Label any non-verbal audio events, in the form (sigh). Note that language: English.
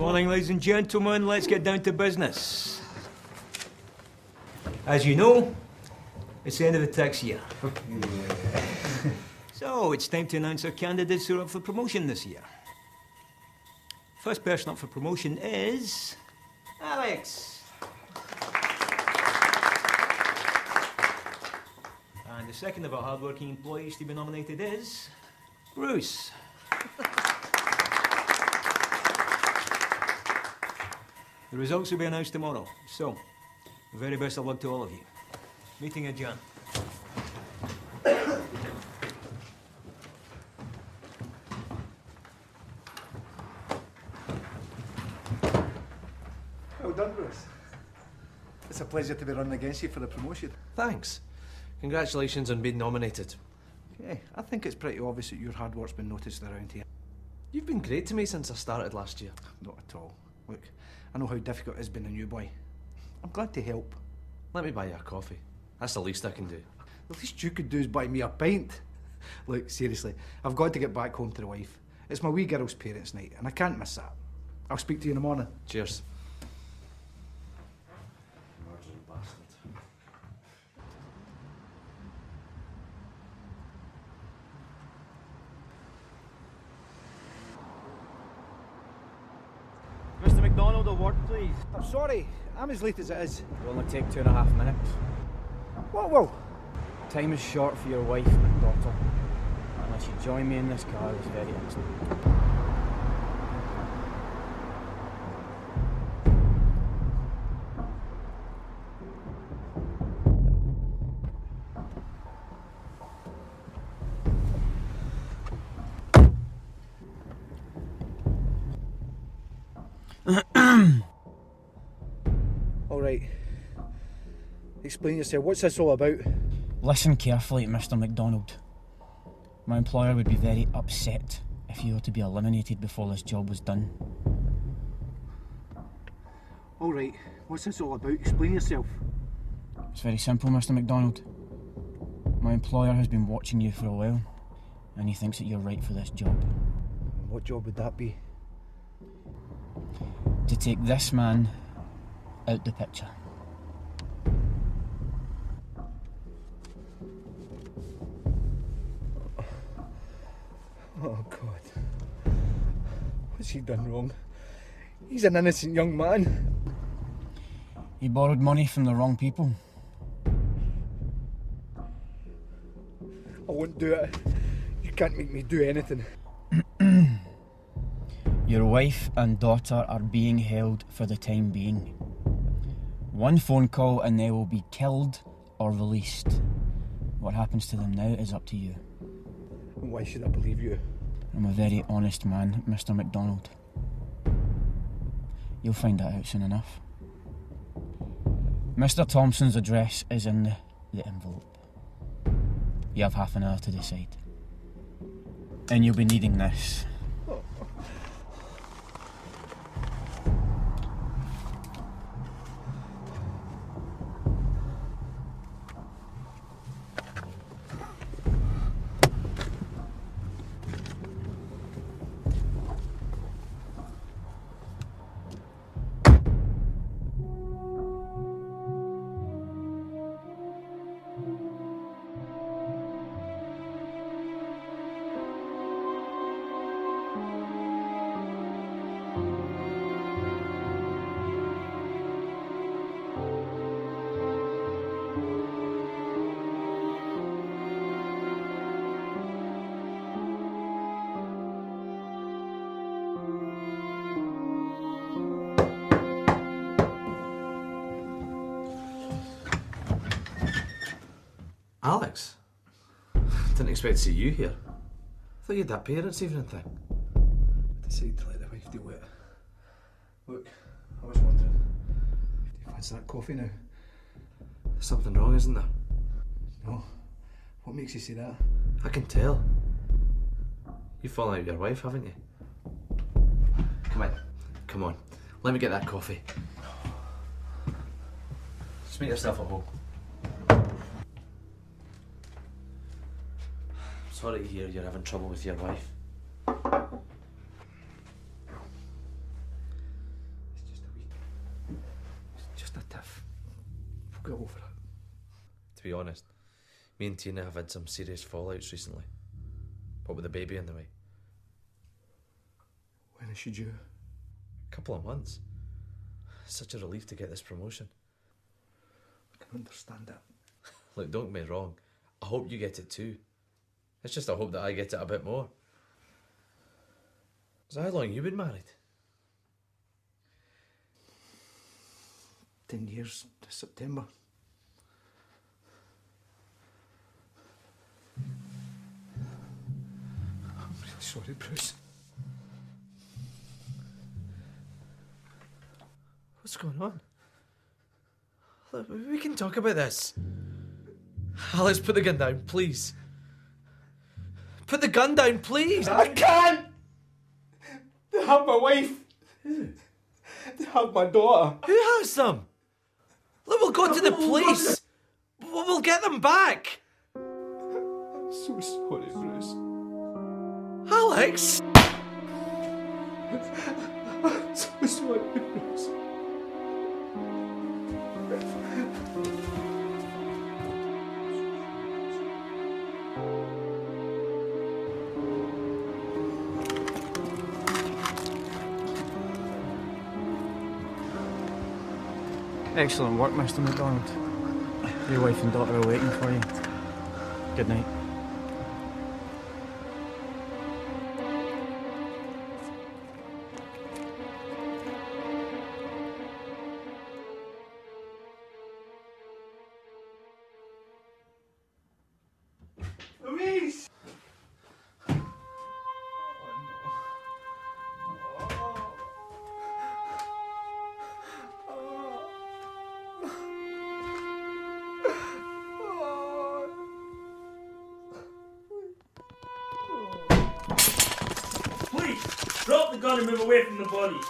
Good morning, ladies and gentlemen. Let's get down to business. As you know, it's the end of the tax year. (laughs) so it's time to announce our candidates who are up for promotion this year. First person up for promotion is Alex. And the second of our hardworking employees to be nominated is Bruce. The results will be announced tomorrow. So, very best of luck to all of you. Meeting adjourned. Well done, Bruce. It's a pleasure to be running against you for the promotion. Thanks. Congratulations on being nominated. Yeah, I think it's pretty obvious that your hard work's been noticed around here. You've been great to me since I started last year. Not at all. Look, I know how difficult it is being a new boy. I'm glad to help. Let me buy you a coffee. That's the least I can do. The least you could do is buy me a pint. Look, seriously, I've got to get back home to the wife. It's my wee girl's parents' night, and I can't miss that. I'll speak to you in the morning. Cheers. Mr. McDonald, a word, please. I'm sorry, I'm as late as it is. It'll only take two and a half minutes. Whoa, whoa. Time is short for your wife and daughter. Unless you join me in this car it's very instant. All right. Explain yourself. What's this all about? Listen carefully, Mr. McDonald. My employer would be very upset if you were to be eliminated before this job was done. All right. What's this all about? Explain yourself. It's very simple, Mr. McDonald. My employer has been watching you for a while, and he thinks that you're right for this job. What job would that be? To take this man out the picture. Oh, God. What's he done wrong? He's an innocent young man. He borrowed money from the wrong people. I won't do it. You can't make me do anything. Your wife and daughter are being held for the time being. One phone call and they will be killed or released. What happens to them now is up to you. Why should I believe you? I'm a very honest man, Mr. McDonald. You'll find that out soon enough. Mr. Thompson's address is in the, the envelope. You have half an hour to decide. And you'll be needing this. Alex? Didn't expect to see you here. I thought you had that parents' evening thing. I decided to let the wife deal with it. Look, I was wondering. Do you fancy that coffee now? There's something wrong, isn't there? No. What makes you say that? I can tell. You've fallen out with your wife, haven't you? Come on. Come on. Let me get that coffee. Just make yourself at home. sorry to hear you're having trouble with your wife. It's just a wee... It's just a tiff. We'll get over it. To be honest, me and Tina have had some serious fallouts recently. What with the baby in the way. When is she due? A couple of months. Such a relief to get this promotion. I can understand that. Look, don't get me wrong. I hope you get it too. It's just I hope that I get it a bit more. So how long you been married? Ten years September. I'm really sorry, Bruce. What's going on? We can talk about this. Alex, put the gun down, please. Put the gun down, please. I can't! They have my wife. They have my daughter. Who has them? Look, we'll go to the police. We'll get them back. I'm so sorry, Bruce. Alex! I'm so sorry, Bruce. Excellent work, Mr. McDonald. Your wife and daughter are waiting for you. Good night. Gun and move away from the bodies.